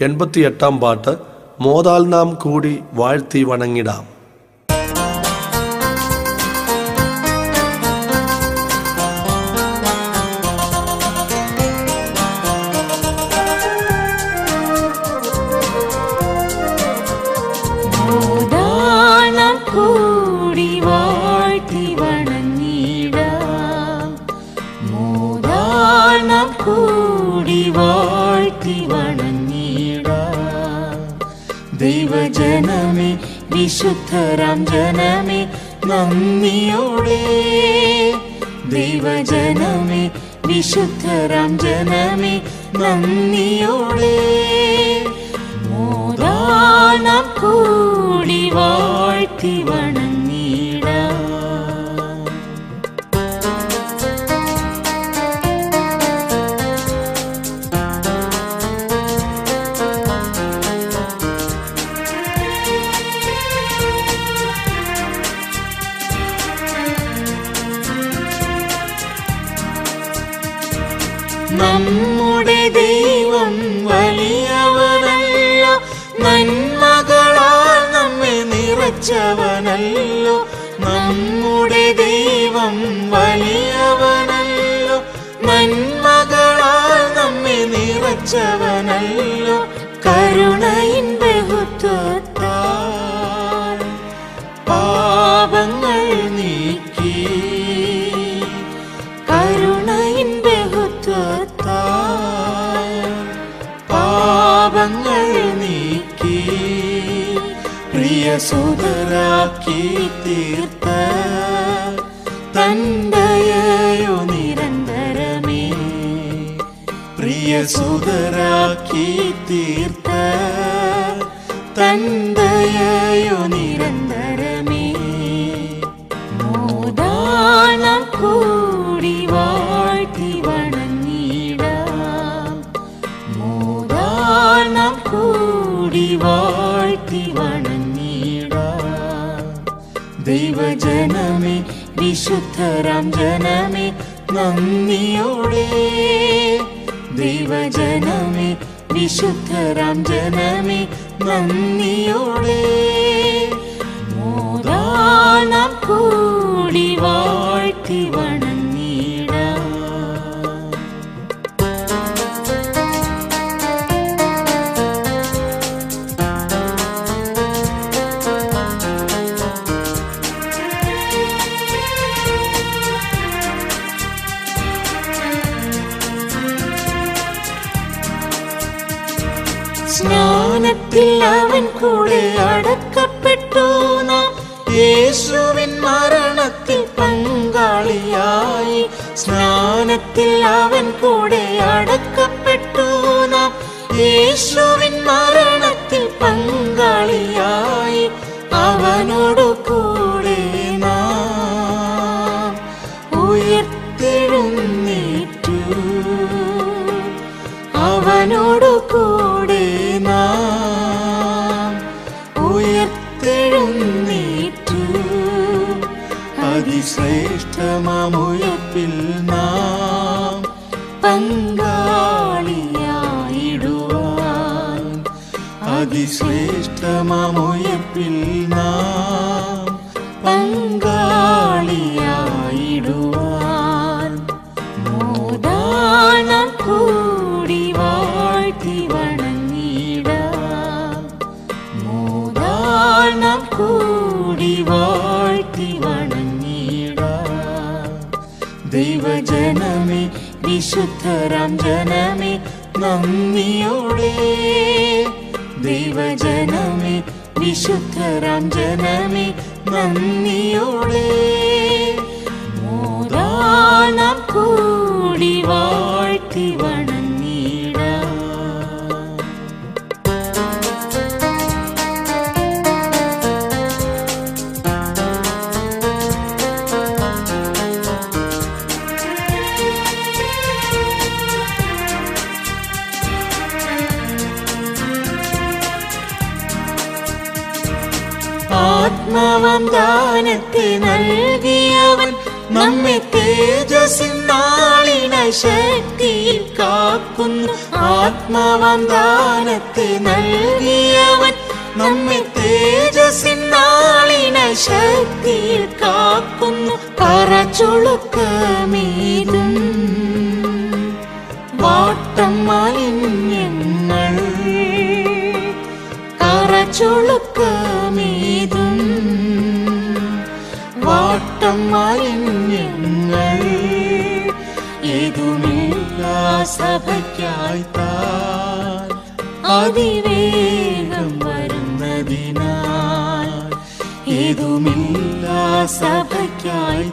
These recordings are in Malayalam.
എൺപത്തിയെട്ടാം പാട്ട് മോതാൽ നാം കൂടി വാഴ്ത്തി വണങ്ങിടാം. ദൈവജനമേ വിശുദ്ധരാം ജനമേ നന്ദിയോടെ. ദൈവജനമേ വിശുദ്ധരാം ജനമേ നന്ദിയോടെ. മോദാനം കൂടി വാഴ്ത്തി വണങ്ങിടാം നന്മകളാൽ നമ്മെ നിറച്ചവനല്ലോ. നമ്മുടെ ദൈവം വലിയവനല്ലോ. നന്മകളാൽ നമ്മെ നിറച്ചവനല്ലോ. കരുണയിൻ ബഹുത്വത്താൽ തണ്ടയോ നിരന്തരമേ. പ്രിയ സുതരാക്കി തീർത്ത തണ്ടയോ നിരന്തരമേ. മോദാനം കൂടി വാഴ്ത്തി വണങ്ങിടാം മോദാനം കൂടി വാഴ്ത്തി വണങ്ങിടാം ദൈവജനമേ വിശുദ്ധരാം ജനമേ നന്ദിയോടെ ദൈവജനമേ വിശുദ്ധരാം ജനമേ നന്ദിയോടെ മോദാനം കൂടി വാഴ്ത്തി അവൻ കൂടെ അടക്കപ്പെട്ടു നാം. യേശുവിൻ മരണത്തിൽ പങ്കാളിയായി. സ്നാനത്തിൽ അവൻ കൂടെ അടക്കപ്പെട്ടു നാം. യേശുവിൻ മരണത്തിൽ പങ്കാളിയായി. അവനോടു കൂടെ നാം ഉയർത്തെഴുന്നേറ്റു. അവനോടു അതിശ്രേഷ്ഠമാമുയപ്പിൽ നാം പങ്കാളിയായിടുവാൻ അതിശ്രേഷ്ഠമാമുയപ്പിൽ നാം പങ്കാളിയായിടുവാൻ ദൈവജനമേ വിശുദ്ധരാം ജനമേ നന്ദിയോടെ. ദൈവജനമേ വിശുദ്ധരാം ജനമേ നന്ദിയോടെ. ആത്മാവം ദാനത്തെ നൽകിയവൻ നമ്മെ തേജസ്സിൻ നാളിന ശക്തിയിൽ കാക്കുന്നു. ആത്മാവം ദാനത്തെ നൽകിയവൻ നമ്മെ തേജസ്സിനാളിന ശക്തിയിൽ കാക്കുന്നു. പറച്ചുളുക്കമേതും വാട്ടം മാലിന്യങ്ങൾ. കറച്ചുളുക്കമേതും മാലിന്യങ്ങൾ ഏതുമില്ല സഭയ്ക്കായി അതിവേഗം വരുന്നതിനാൽ സഭയ്ക്കായി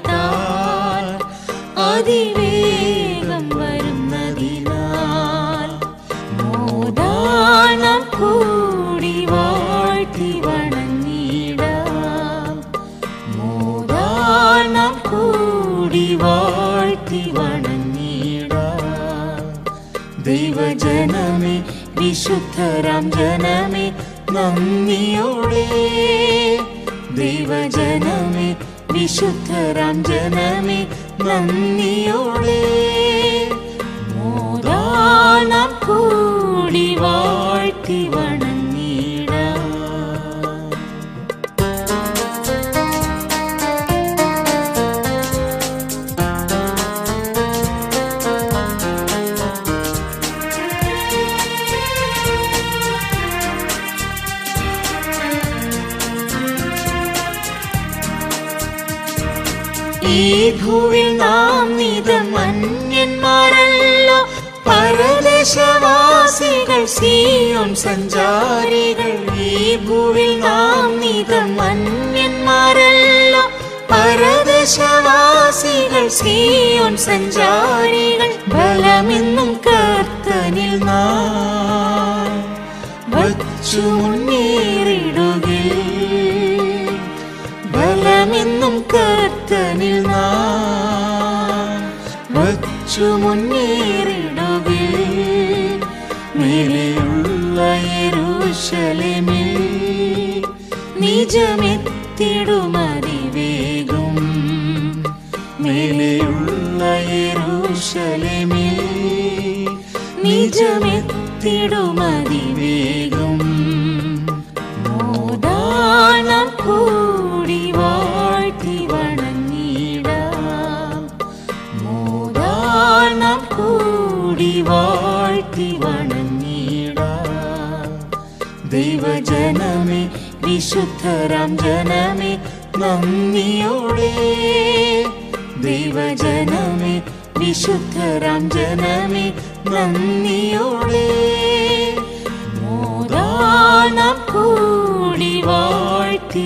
ദൈവജനമേ വിശുദ്ധരാം ജനമേ നന്ദിയോടെ ദൈവജനമേ വിശുദ്ധരാം ജനമേ നന്ദിയോടെ മോദാനം കൂടി വാഴ്ത്തി ഈ ഭൂവിൽ നാം നീത അന്യന്മാരല്ലോ പരദേശവാസികൾ സിയോൻ സഞ്ചാരികൾ ഈ ഭൂവിൽ നാം നീത അന്യന്മാരല്ലോ പരദേശവാസികൾ സിയോൻ സഞ്ചാരികൾ ബലമെന്നും കർത്തനിൽ നാം വച്ചു മുന്നേറിടുകിൽ ബലമെന്നും കർത്തനിൽ വച്ചു മുന്നേറിടുകിൽ മേലെയുള്ള യെരൂശലേമിൽ നിജമെത്തിടുമതിവേഗം. മേലെയുള്ള നിജമെത്തിടുമതിവേഗം നന്ദിയോടെ ദൈവജനമേ വിശുദ്ധരാം ജനമേ നന്ദിയോടെ മോദാനം കൂടി വാഴ്ത്തി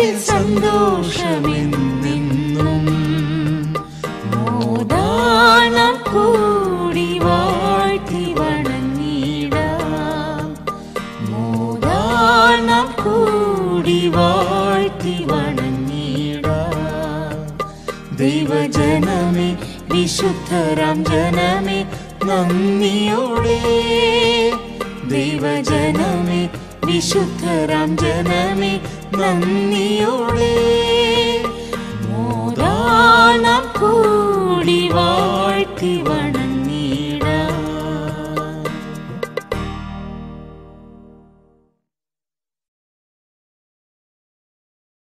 അതിൽ സന്തോഷമെന്നെന്നും മോദാനം കൂടി വാഴ്ത്തി വണങ്ങിടാം മോദാനം കൂടി വാഴ്ത്തി വണങ്ങിടാം ദൈവജനമേ വിശുദ്ധരാം ജനമേ നന്ദിയോടെ. ദൈവജനമേ വിശുദ്ധരാം ജനമേ നന്ദിയോടെ മോദാനം കൂടി വാഴ്ത്തി വണ